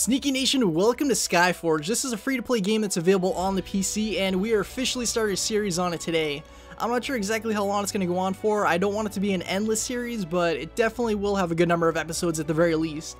Sneaky Nation, welcome to Skyforge. This is a free-to-play game that's available on the PC, and we are officially starting a series on it today. I'm not sure exactly how long it's going to go on for. I don't want it to be an endless series, but it definitely will have a good number of episodes at the very least.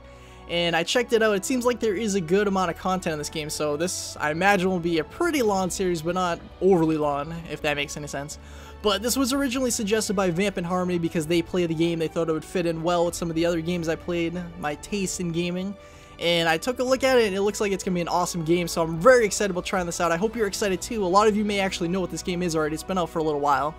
And I checked it out, it seems like there is a good amount of content in this game, so this, I imagine, will be a pretty long series, but not overly long, if that makes any sense. But this was originally suggested by Vamp and Harmony because they play the game, they thought it would fit in well with some of the other games I played, my taste in gaming and I took a look at it and it looks like it's going to be an awesome game, so I'm very excited about trying this out. I hope you're excited too. A lot of you may actually know what this game is already. It's been out for a little while.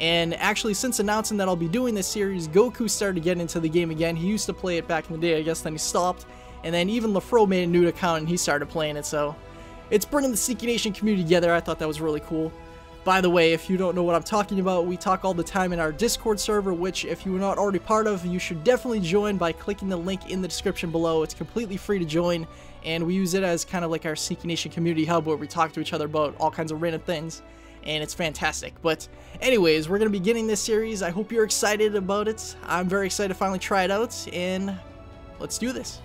And actually, since announcing that I'll be doing this series, Goku started getting into the game again. He used to play it back in the day, I guess, then he stopped. And then even LaFro made a new account and he started playing it, so it's bringing the Sneaky Nation community together. I thought that was really cool. By the way, if you don't know what I'm talking about, we talk all the time in our Discord server, which if you are not already part of, you should definitely join by clicking the link in the description below. It's completely free to join, and we use it as kind of like our Sneaky Nation community hub where we talk to each other about all kinds of random things, and it's fantastic. But anyways, we're going to be getting this series. I hope you're excited about it. I'm very excited to finally try it out, and let's do this.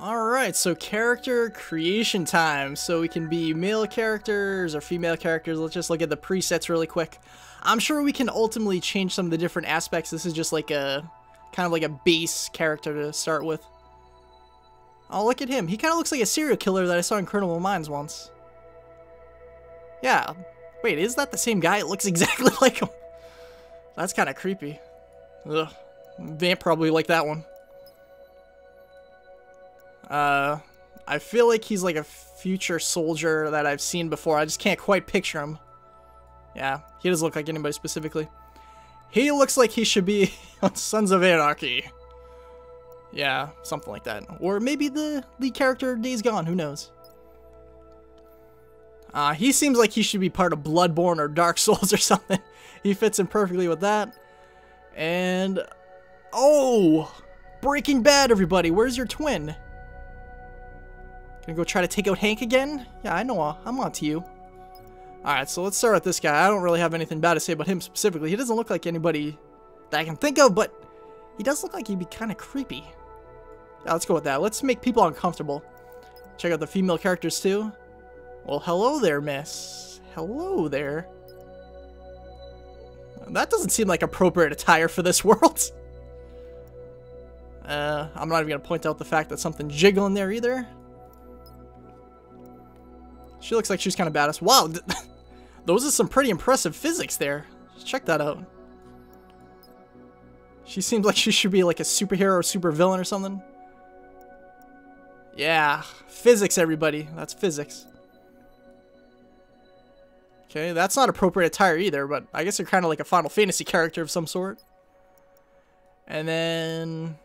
Alright, so character creation time. So we can be male characters or female characters. Let's just look at the presets really quick. I'm sure we can ultimately change some of the different aspects. This is just like a, kind of like a base character to start with. Oh, look at him. He kind of looks like a serial killer that I saw in Criminal Minds once. Yeah. Wait, is that the same guy? It looks exactly like him. That's kind of creepy. Ugh. Vamp probably like that one. Uh, I feel like he's like a future soldier that I've seen before. I just can't quite picture him. Yeah, he doesn't look like anybody specifically. He looks like he should be on Sons of Anarchy. Yeah, something like that. Or maybe the lead character Days Gone, who knows. Uh, he seems like he should be part of Bloodborne or Dark Souls or something. he fits in perfectly with that. And... Oh! Breaking Bad, everybody! Where's your twin? Gonna go try to take out Hank again? Yeah, I know. I'm on to you. Alright, so let's start with this guy. I don't really have anything bad to say about him specifically. He doesn't look like anybody that I can think of, but he does look like he'd be kind of creepy. Yeah, let's go with that. Let's make people uncomfortable. Check out the female characters, too. Well, hello there, miss. Hello there. That doesn't seem like appropriate attire for this world. Uh, I'm not even going to point out the fact that something's jiggling there either. She looks like she's kind of badass. Wow, those are some pretty impressive physics there. check that out. She seems like she should be like a superhero or super villain or something. Yeah, physics, everybody. That's physics. Okay, that's not appropriate attire either, but I guess you're kind of like a Final Fantasy character of some sort. And then...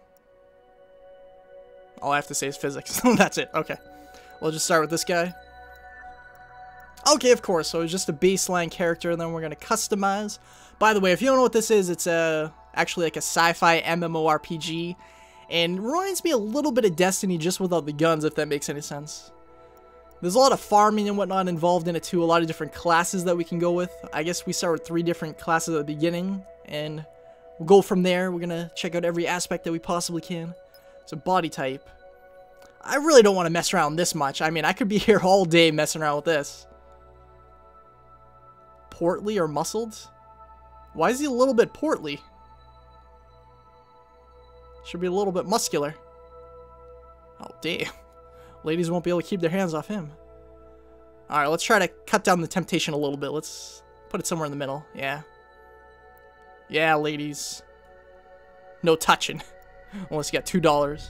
All I have to say is physics. that's it. Okay. We'll just start with this guy. Okay, of course. So it's just a baseline character, and then we're going to customize. By the way, if you don't know what this is, it's a actually like a sci-fi MMORPG. And reminds me a little bit of Destiny just without the guns, if that makes any sense. There's a lot of farming and whatnot involved in it too, a lot of different classes that we can go with. I guess we start with three different classes at the beginning, and we'll go from there. We're going to check out every aspect that we possibly can. So body type. I really don't want to mess around this much. I mean, I could be here all day messing around with this portly or muscled? Why is he a little bit portly? Should be a little bit muscular. Oh, damn. Ladies won't be able to keep their hands off him. Alright, let's try to cut down the temptation a little bit. Let's put it somewhere in the middle. Yeah. Yeah, ladies. No touching. Unless you got $2.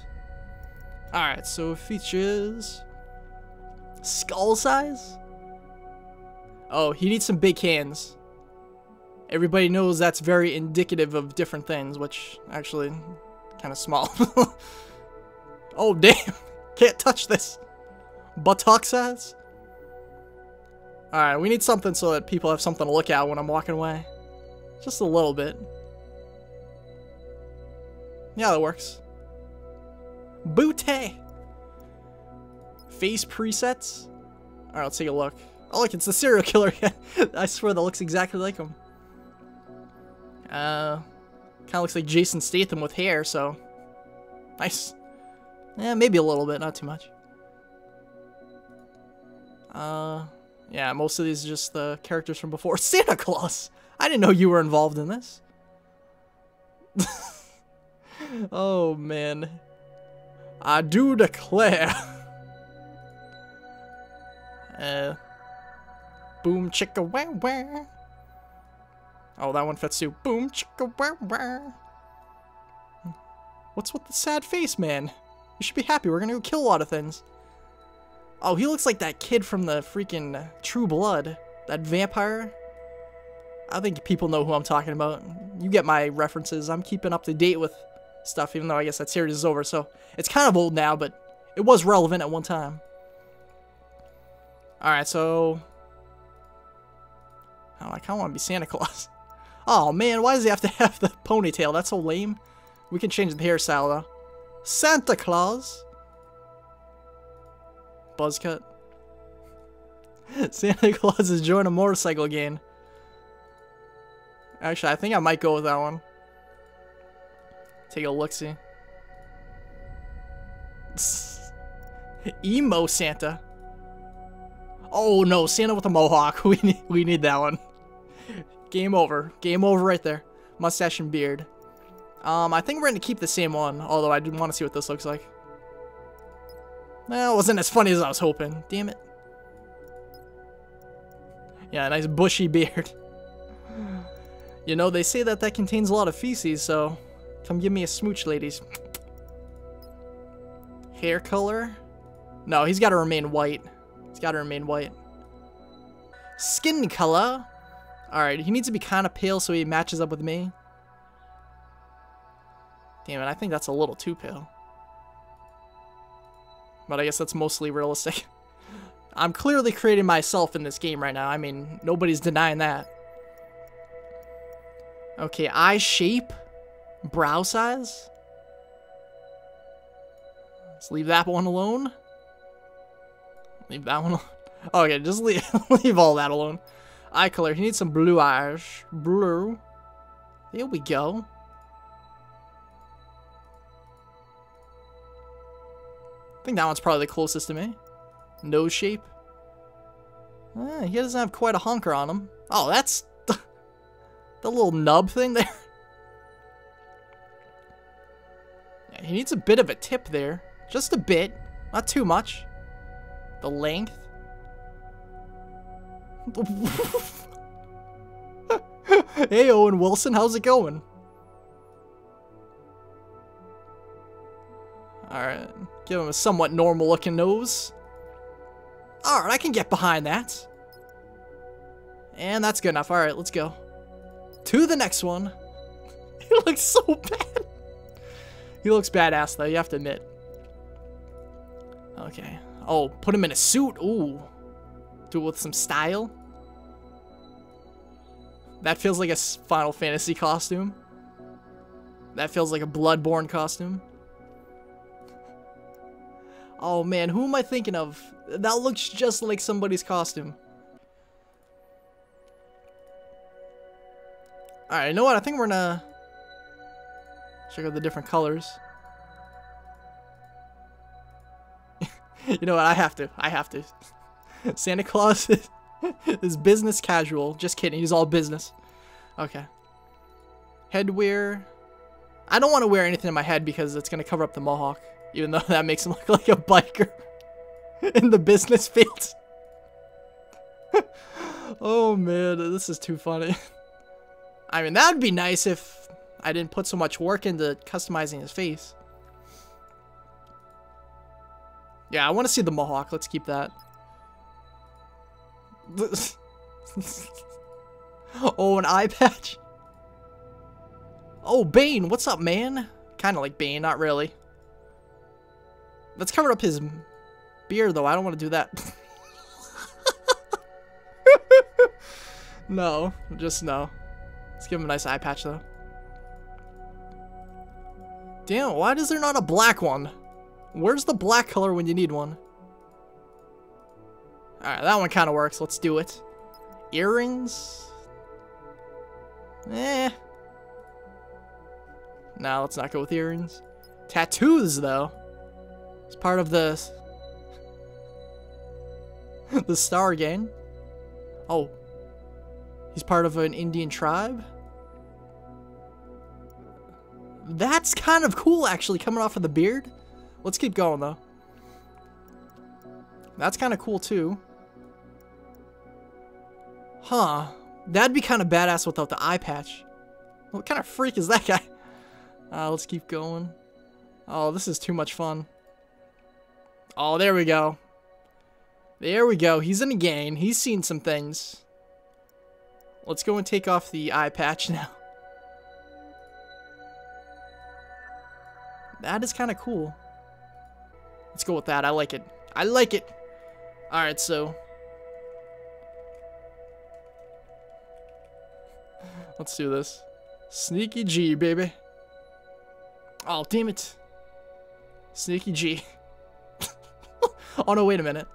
Alright, so features... Skull size? Oh, he needs some big hands. Everybody knows that's very indicative of different things, which actually kind of small. oh, damn. Can't touch this. Buttock? Alright, we need something so that people have something to look at when I'm walking away. Just a little bit. Yeah, that works. Booty! Face presets? Alright, let's take a look. Oh, look, it's the serial killer again. I swear that looks exactly like him. Uh, kind of looks like Jason Statham with hair, so nice. Yeah, maybe a little bit, not too much. Uh, yeah, most of these are just the characters from before. Santa Claus! I didn't know you were involved in this. oh, man. I do declare. uh, boom chicka wah wah. Oh, that one fits too. Boom chicka wah wah. What's with the sad face, man? You should be happy. We're gonna go kill a lot of things. Oh, he looks like that kid from the freaking uh, True Blood. That vampire. I think people know who I'm talking about. You get my references. I'm keeping up to date with stuff, even though I guess that series is over. So it's kind of old now, but it was relevant at one time. Alright, so... Oh, I kind of want to be Santa Claus. Oh, man, why does he have to have the ponytail? That's so lame. We can change the hairstyle, though. Santa Claus! Buzz cut. Santa Claus is joining a motorcycle gang. Actually, I think I might go with that one. Take a look-see. Emo Santa. Oh no, Santa with a mohawk. We need, we need that one. Game over. Game over right there. Mustache and beard. Um, I think we're going to keep the same one, although I want to see what this looks like. Well, it wasn't as funny as I was hoping. Damn it. Yeah, nice bushy beard. You know, they say that that contains a lot of feces, so come give me a smooch, ladies. Hair color? No, he's got to remain white. He's got to remain white. Skin color? Alright, he needs to be kind of pale so he matches up with me. Damn it, I think that's a little too pale. But I guess that's mostly realistic. I'm clearly creating myself in this game right now. I mean, nobody's denying that. Okay, eye shape, brow size. Let's leave that one alone. Leave that one alone. Okay, just leave, leave all that alone. Eye color, he needs some blue eyes. Blue. There we go. I think that one's probably the closest to me. Nose shape. Eh, he doesn't have quite a honker on him. Oh, that's the, the little nub thing there. Yeah, he needs a bit of a tip there. Just a bit. Not too much. The length. hey, Owen Wilson, how's it going? Alright. Give him a somewhat normal looking nose. Alright, I can get behind that. And that's good enough. Alright, let's go. To the next one. he looks so bad. He looks badass though, you have to admit. Okay. Oh, put him in a suit. Ooh. Do it with some style. That feels like a Final Fantasy costume. That feels like a Bloodborne costume. Oh man, who am I thinking of? That looks just like somebody's costume. Alright, you know what? I think we're gonna check out the different colors. you know what? I have to. I have to. Santa Claus is, business casual. Just kidding. He's all business. Okay. Headwear. I don't want to wear anything in my head because it's going to cover up the mohawk. Even though that makes him look like a biker in the business field. oh man, this is too funny. I mean, that would be nice if I didn't put so much work into customizing his face. Yeah, I want to see the mohawk. Let's keep that. oh, an eye patch? Oh, Bane, what's up, man? Kind of like Bane, not really. Let's cover up his beard, though. I don't want to do that. no, just no. Let's give him a nice eye patch, though. Damn, why is there not a black one? Where's the black color when you need one? Alright, that one kind of works. Let's do it. Earrings? Eh. Now let's not go with earrings. Tattoos, though. He's part of the the Star Gang. Oh, he's part of an Indian tribe. That's kind of cool, actually, coming off of the beard. Let's keep going, though. That's kind of cool, too. Huh. That'd be kind of badass without the eye patch. What kind of freak is that guy? Uh, let's keep going. Oh, this is too much fun. Oh, there we go. There we go. He's in a game. He's seen some things. Let's go and take off the eye patch now. That is kind of cool. Let's go with that. I like it. I like it. Alright, so... Let's do this. Sneaky G, baby. Oh, damn it. Sneaky G. oh, no, wait a minute.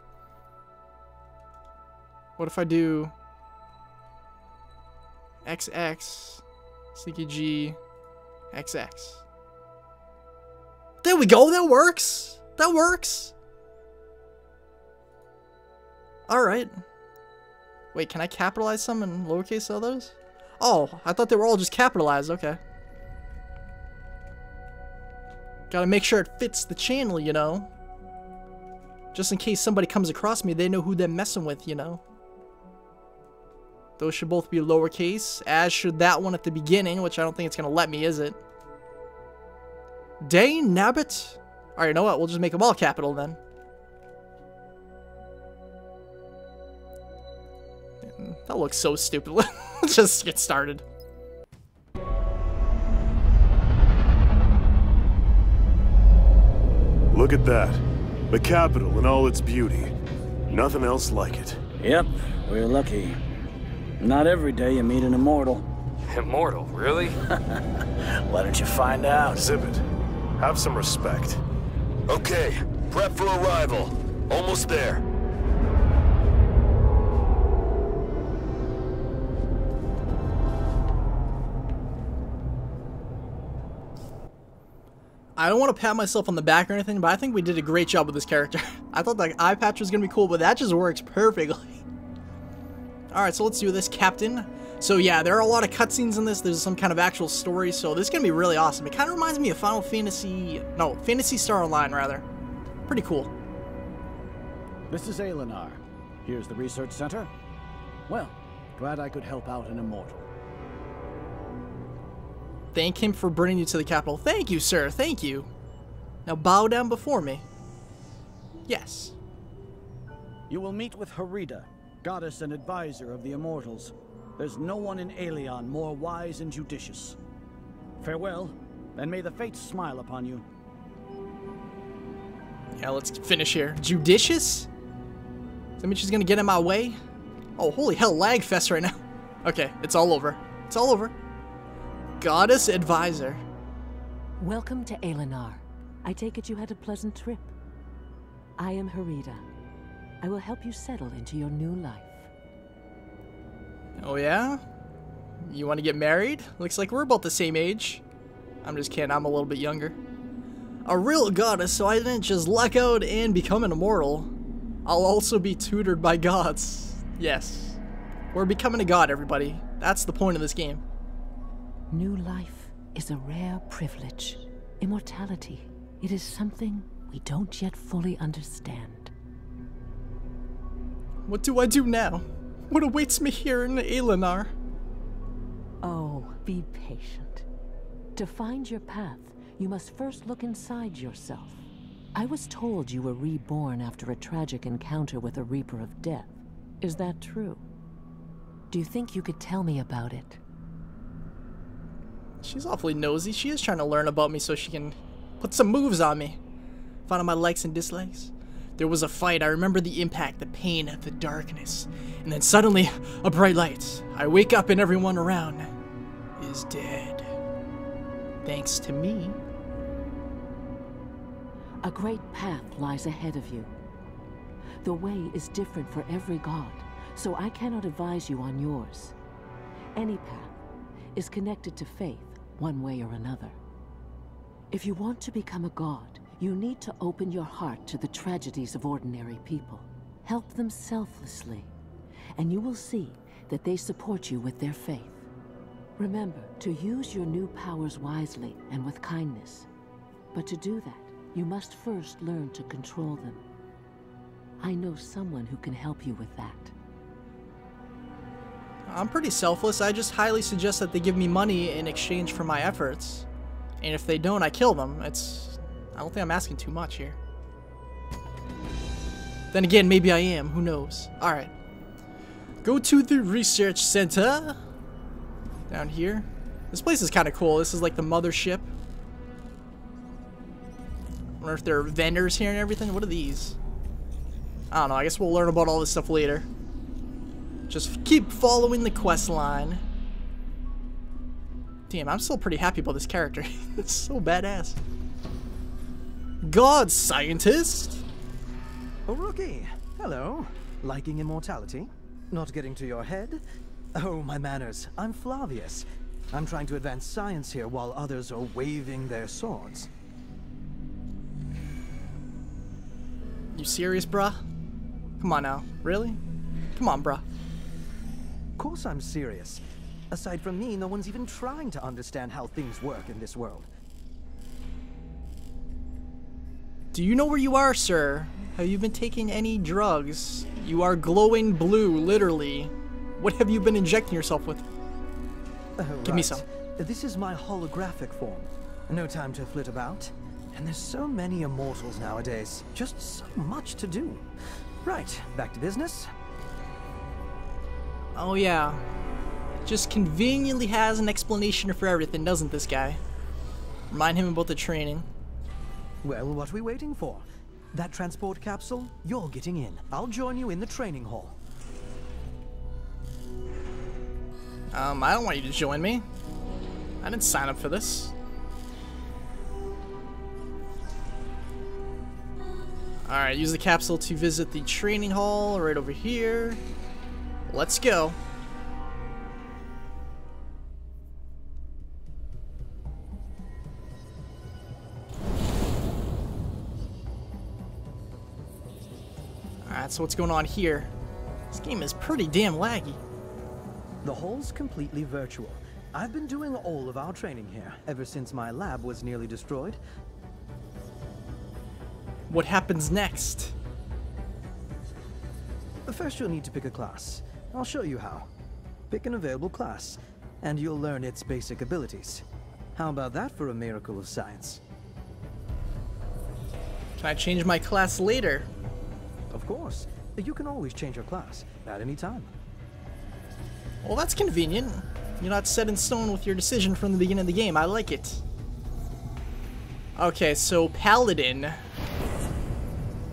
What if I do... XX, Sneaky G, XX. There we go, that works! That works! Alright. Wait, can I capitalize some and lowercase others? Oh, I thought they were all just capitalized, okay. Gotta make sure it fits the channel, you know? Just in case somebody comes across me, they know who they're messing with, you know? Those should both be lowercase, as should that one at the beginning, which I don't think it's to let me, is it? Dane Nabbit? Alright, you know what? We'll just make them all capital then. That looks so stupid. Let's just get started. Look at that. The capital in all its beauty. Nothing else like it. Yep, we're lucky. Not every day you meet an immortal. Immortal, really? Why don't you find out? Zip it. Have some respect. Okay, prep for arrival. Almost there. I don't want to pat myself on the back or anything, but I think we did a great job with this character. I thought the eye patch was going to be cool, but that just works perfectly. Alright, so let's do this, Captain. So yeah, there are a lot of cutscenes in this. There's some kind of actual story, so this is going to be really awesome. It kind of reminds me of Final Fantasy... No, Phantasy Star Online, rather. Pretty cool. This is Aelinar. Here's the research center. Well, glad I could help out an immortal. Thank him for bringing you to the capital. Thank you, sir. Thank you. Now bow down before me. Yes. You will meet with Harita, goddess and advisor of the immortals. There's no one in Aelion more wise and judicious. Farewell, and may the fates smile upon you. Yeah, let's finish here. Judicious? Does that mean she's gonna get in my way? Oh, holy hell, lag fest right now. Okay, it's all over. It's all over. Goddess Advisor. Welcome to Aelinar. I take it you had a pleasant trip. I am Harita. I will help you settle into your new life. Oh yeah? You want to get married? Looks like we're about the same age. I'm just kidding, I'm a little bit younger. A real goddess, so I didn't just luck out and become an immortal. I'll also be tutored by gods. Yes. We're becoming a god, everybody. That's the point of this game. New life is a rare privilege. Immortality. It is something we don't yet fully understand. What do I do now? What awaits me here in Aelinar? Oh, be patient. To find your path, you must first look inside yourself. I was told you were reborn after a tragic encounter with a Reaper of Death. Is that true? Do you think you could tell me about it? She's awfully nosy. She is trying to learn about me so she can put some moves on me. Find out my likes and dislikes. There was a fight. I remember the impact, the pain, the darkness. And then suddenly, a bright light. I wake up and everyone around is dead. Thanks to me. A great path lies ahead of you. The way is different for every god, so I cannot advise you on yours. Any path is connected to faith, one way or another. If you want to become a god, You need to open your heart to the tragedies of ordinary people. Help them selflessly, and you will see that they support you with their faith. Remember to use your new powers wisely and with kindness. But to do that, you must first learn to control them. I know someone who can help you with that. I'm pretty selfless. I just highly suggest that they give me money in exchange for my efforts. And if they don't, I kill them. It's... I don't think I'm asking too much here. Then again, maybe I am. Who knows? Alright. Go to the research center. Down here. This place is kind of cool. This is like the mothership. I wonder if there are vendors here and everything. What are these? I don't know. I guess we'll learn about all this stuff later. Just keep following the quest line. Damn, I'm still pretty happy about this character. it's so badass. God scientist? Oh, rookie. Hello. Liking immortality? Not getting to your head? Oh, my manners. I'm Flavius. I'm trying to advance science here while others are waving their swords. You serious, bruh? Come on now. Really? Come on, bruh. Of course I'm serious. Aside from me, no one's even trying to understand how things work in this world. Do you know where you are, sir? Have you been taking any drugs? You are glowing blue, literally. What have you been injecting yourself with? Uh, Give me some. This is my holographic form. No time to flit about. And there's so many immortals nowadays. Just so much to do. Right, back to business. Oh yeah. Just conveniently has an explanation for everything, doesn't this guy? Remind him about the training. Well, what are we waiting for? That transport capsule? You're getting in. I'll join you in the training hall. Um, I don't want you to join me. I didn't sign up for this. Alright, use the capsule to visit the training hall right over here. Let's go. Alright, so what's going on here? This game is pretty damn laggy. The hall's completely virtual. I've been doing all of our training here, ever since my lab was nearly destroyed. What happens next? First you'll need to pick a class. I'll show you how. Pick an available class, and you'll learn its basic abilities. How about that for a miracle of science? Can I change my class later? Of course. You can always change your class, at any time. Well, that's convenient. You're not set in stone with your decision from the beginning of the game. I like it. Okay, so Paladin.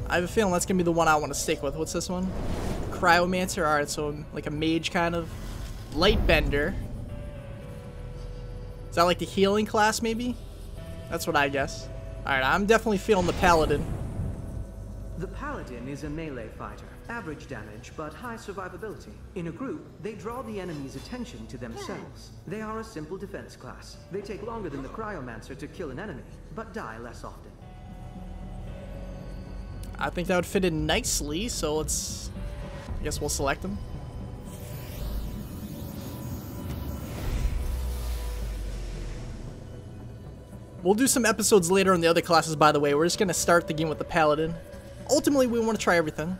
I have a feeling that's going to be the one I want to stick with. What's this one? Cryomancer. Alright, so like a mage kind of. Lightbinder. Is that like the healing class, maybe? That's what I guess. Alright, I'm definitely feeling the Paladin. The Paladin is a melee fighter. Average damage, but high survivability. In a group, they draw the enemy's attention to themselves. They are a simple defense class. They take longer than the Cryomancer to kill an enemy, but die less often. I think that would fit in nicely, so let's... Guess we'll select them. We'll do some episodes later on the other classes, by the way. We're just going to start the game with the Paladin. Ultimately, we want to try everything.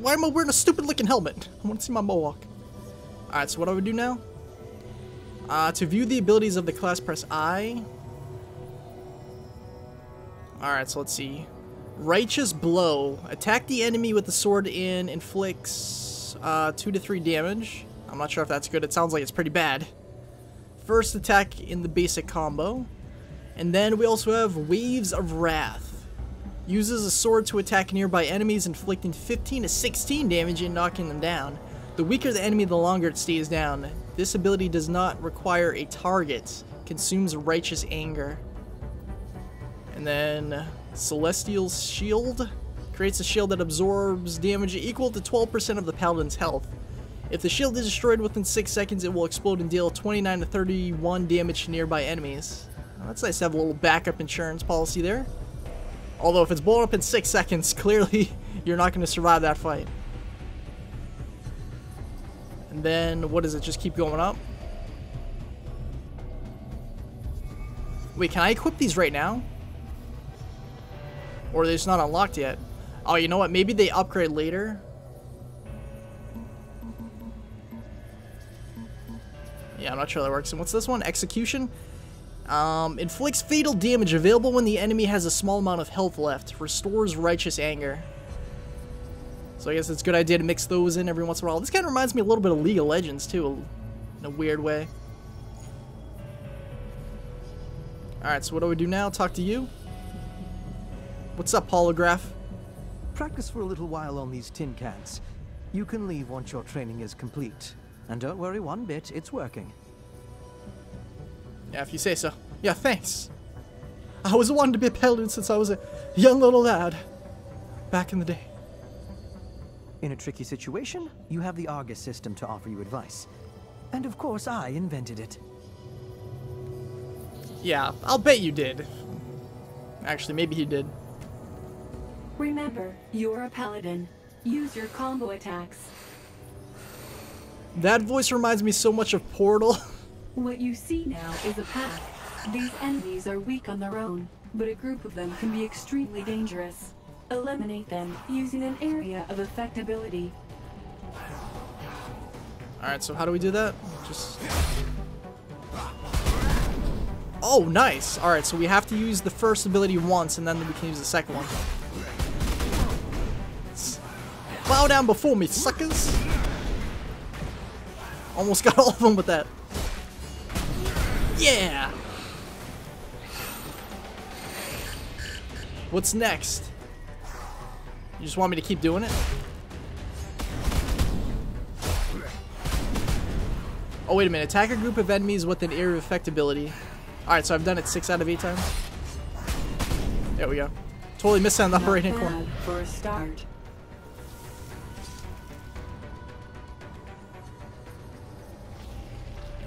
Why am I wearing a stupid looking helmet? I want to see my mohawk. Alright, so what do we do now? Uh, to view the abilities of the class, press I. Alright, so let's see. Righteous Blow. Attack the enemy with the sword in, inflicts uh, 2 to 3 damage. I'm not sure if that's good. It sounds like it's pretty bad. First attack in the basic combo. And then we also have Waves of Wrath. Uses a sword to attack nearby enemies, inflicting 15 to 16 damage and knocking them down. The weaker the enemy, the longer it stays down. This ability does not require a target. Consumes righteous anger. And then Celestial Shield. Creates a shield that absorbs damage equal to 12% of the paladin's health. If the shield is destroyed within 6 seconds, it will explode and deal 29 to 31 damage to nearby enemies. Well, that's nice to have a little backup insurance policy there. Although if it's blown up in six seconds, clearly you're not going to survive that fight. And then, what does it, just keep going up? Wait, can I equip these right now? Or just not unlocked yet? Oh, you know what? Maybe they upgrade later. Yeah, I'm not sure that works. And what's this one? Execution? Um, inflicts fatal damage available when the enemy has a small amount of health left. Restores righteous anger. So I guess it's a good idea to mix those in every once in a while. This kind of reminds me a little bit of League of Legends, too, in a weird way. Alright, so what do we do now? Talk to you? What's up, holograph? Practice for a little while on these tin cans. You can leave once your training is complete. And don't worry one bit, it's working. Yeah, if you say so. Yeah, thanks. I was wanting to be a paladin since I was a young little lad. Back in the day. In a tricky situation, you have the Argus system to offer you advice. And of course, I invented it. Yeah, I'll bet you did. Actually, maybe he did. Remember, you're a paladin. Use your combo attacks. That voice reminds me so much of Portal. What you see now is a pack. These enemies are weak on their own, but a group of them can be extremely dangerous. Eliminate them using an area of effectability. Alright, so how do we do that? Just... Oh, nice! Alright, so we have to use the first ability once, and then we can use the second one. Bow down before me, suckers! Almost got all of them with that. Yeah! What's next? You just want me to keep doing it? Oh, wait a minute. Attack a group of enemies with an area of effectability. Alright, so I've done it 6 out of 8 times. There we go. Totally missed on the upper right hand corner. For a start.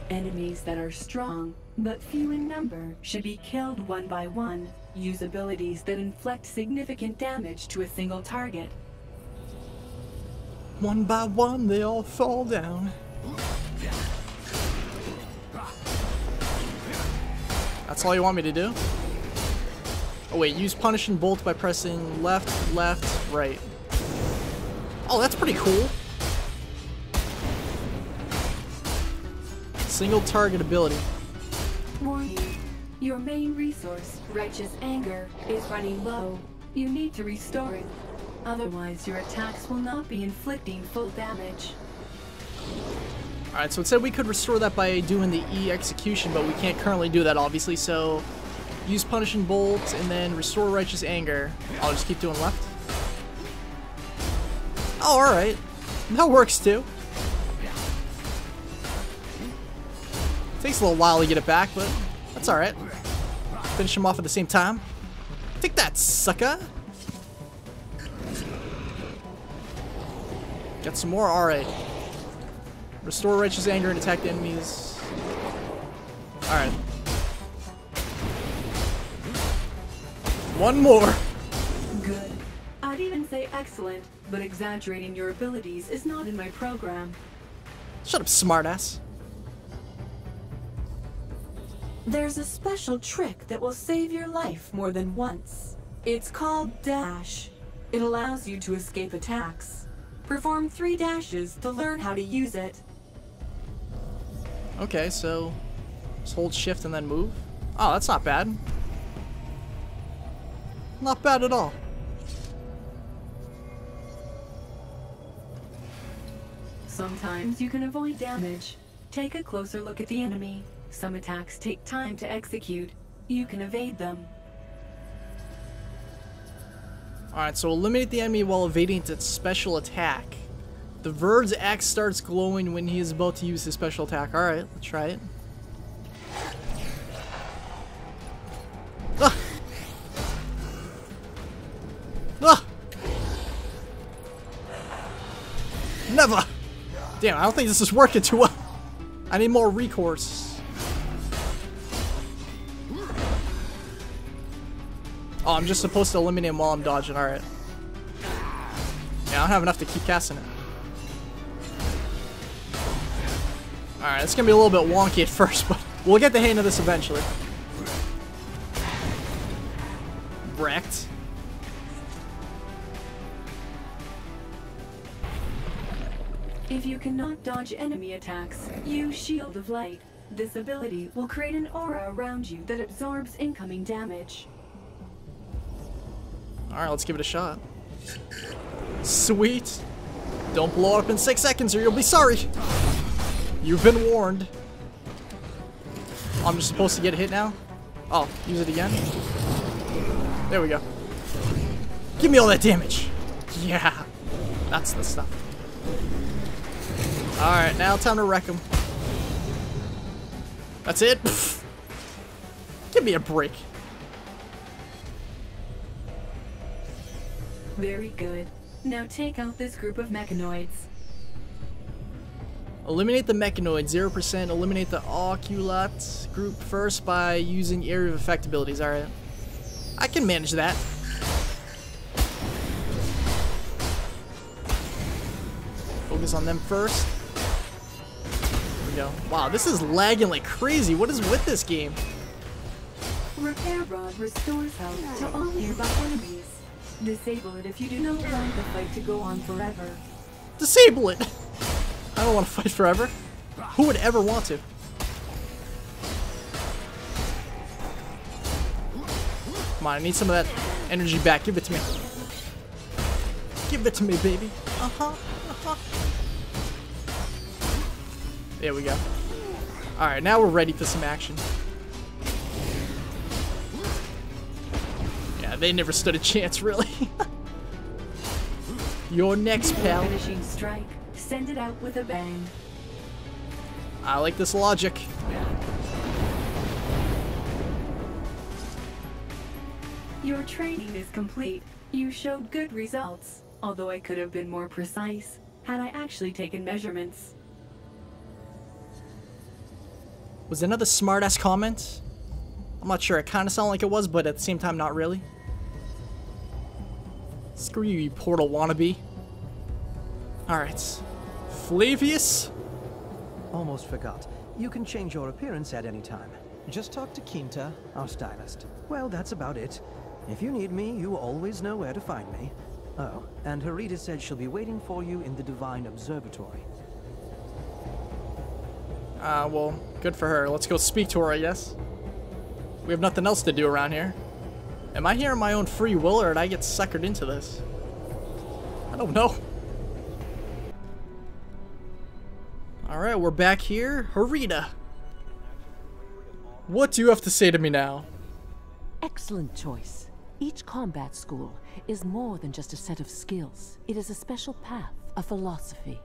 Enemies that are strong, but few in number, should be killed one by one. Use abilities that inflict significant damage to a single target. One by one, they all fall down. That's all you want me to do? Oh wait, use Punishing Bolt by pressing left, left, right. Oh, that's pretty cool. Single target ability. Warning. Your main resource, Righteous Anger, is running low. You need to restore it. Otherwise, your attacks will not be inflicting full damage. Alright, so it said we could restore that by doing the E execution, but we can't currently do that, obviously, so use Punishing Bolt, and then restore Righteous Anger. I'll just keep doing left. Oh, alright. That works, too. Takes a little while to get it back, but that's alright. Finish him off at the same time. Take that, sucker! Got some more? Alright. Restore Righteous Anger and attack the enemies. Alright. One more. Good. I'd even say excellent, but exaggerating your abilities is not in my program. Shut up, smartass. There's a special trick that will save your life more than once. It's called Dash. It allows you to escape attacks. Perform three dashes to learn how to use it. Okay, so just hold shift and then move. Oh, that's not bad. Not bad at all. Sometimes you can avoid damage. Take a closer look at the enemy. Some attacks take time to execute. You can evade them. Alright, so eliminate the enemy while evading its special attack. The Verd's axe starts glowing when he is about to use his special attack. Alright, let's try it. Ah! Ah! Never! Damn, I don't think this is working too well. I need more recourse. Oh, I'm just supposed to eliminate him while I'm dodging. Alright. Yeah, I don't have enough to keep casting it. Alright, it's gonna be a little bit wonky at first, but we'll get the hang of this eventually. Wrecked. If you cannot dodge enemy attacks, use Shield of Light. This ability will create an aura around you that absorbs incoming damage. Alright, let's give it a shot. Sweet. Don't blow up in six seconds or you'll be sorry. You've been warned. I'm just supposed to get hit now? Oh, use it again? There we go. Give me all that damage. Yeah. That's the stuff. Alright, now time to wreck him. That's it? Give me a break. Very good. Now take out this group of mechanoids. Eliminate the mechanoid, 0%. Eliminate the oculot group first by using area of effect abilities. Alright. I can manage that. Focus on them first. There we go. Wow, this is lagging like crazy. What is with this game? Repair Rod restores health to all nearby enemies. Disable it if you do not want the fight to go on forever. Disable it! I don't want to fight forever. Who would ever want to? Come on, I need some of that energy back. Give it to me. Give it to me, baby. Uh-huh, uh-huh. There we go. Alright, now we're ready for some action. They never stood a chance, really. Your next, pal. Finishing strike. Send it out with a bang. I like this logic. Your training is complete. You showed good results, although I could have been more precise had I actually taken measurements. Was it another smartass comment? I'm not sure. It kind of sounded like it was, but at the same time, not really. Screw you, you portal wannabe. Alright. Flavius? Almost forgot. You can change your appearance at any time. Just talk to Quinta, our stylist. Well, that's about it. If you need me, you always know where to find me. Oh, and Harita said she'll be waiting for you in the Divine Observatory. Uh, well, good for her. Let's go speak to her, I guess. We have nothing else to do around here. Am I here on my own free will, or did I get suckered into this? I don't know. Alright, we're back here. Harita. What do you have to say to me now? Excellent choice. Each combat school is more than just a set of skills. It is a special path, a philosophy.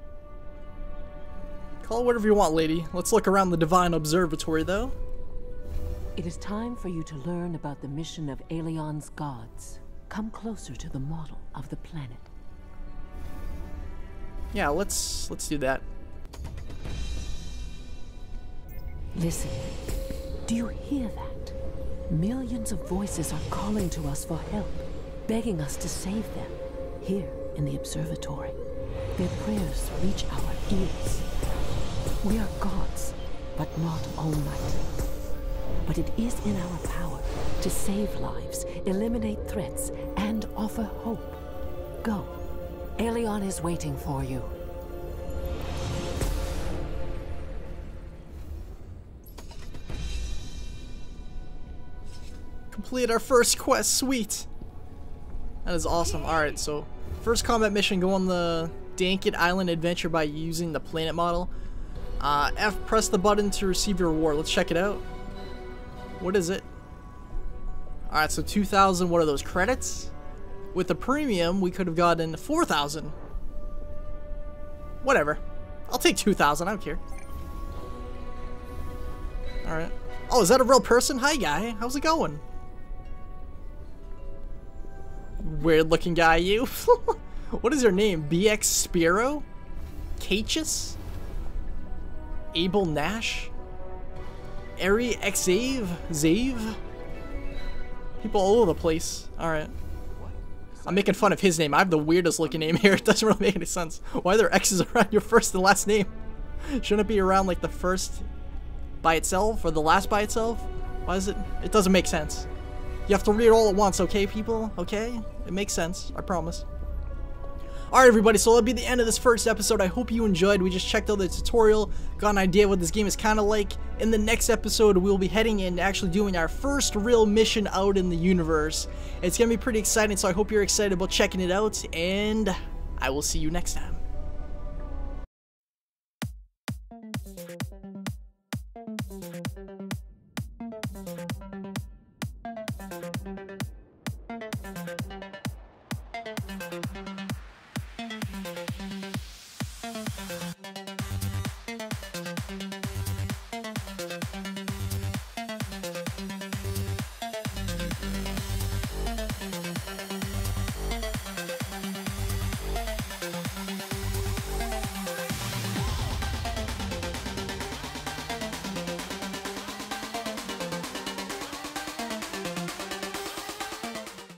Call it whatever you want, lady. Let's look around the Divine Observatory, though. It is time for you to learn about the mission of Aelion's gods. Come closer to the model of the planet. Yeah, let's let's do that. Listen. Do you hear that? Millions of voices are calling to us for help, begging us to save them. Here in the observatory, their prayers reach our ears. We are gods, but not almighty. But it is in our power to save lives, eliminate threats, and offer hope. Go. Aelion is waiting for you. Complete our first quest. Sweet. That is awesome. Alright, so first combat mission, go on the Dankit Island adventure by using the planet model. Uh, F, press the button to receive your reward. Let's check it out. What is it? Alright, so 2,000, what are those, credits? With the premium, we could have gotten 4,000. Whatever. I'll take 2,000, I don't care. Alright. Oh, is that a real person? Hi, guy. How's it going? Weird looking guy, you. what is your name? BX Spiro? Cachus? Abel Nash? Ari Xave? Zave? People all over the place. Alright. I'm making fun of his name. I have the weirdest looking name here. It doesn't really make any sense. Why are there X's around your first and last name? Shouldn't it be around like the first by itself or the last by itself? Why is it? It doesn't make sense. You have to read it all at once, okay, people? Okay? It makes sense. I promise. Alright everybody, so that'll be the end of this first episode. I hope you enjoyed. We just checked out the tutorial, got an idea what this game is kind of like. In the next episode, we'll be heading in actually doing our first real mission out in the universe. It's going to be pretty exciting, so I hope you're excited about checking it out, and I will see you next time.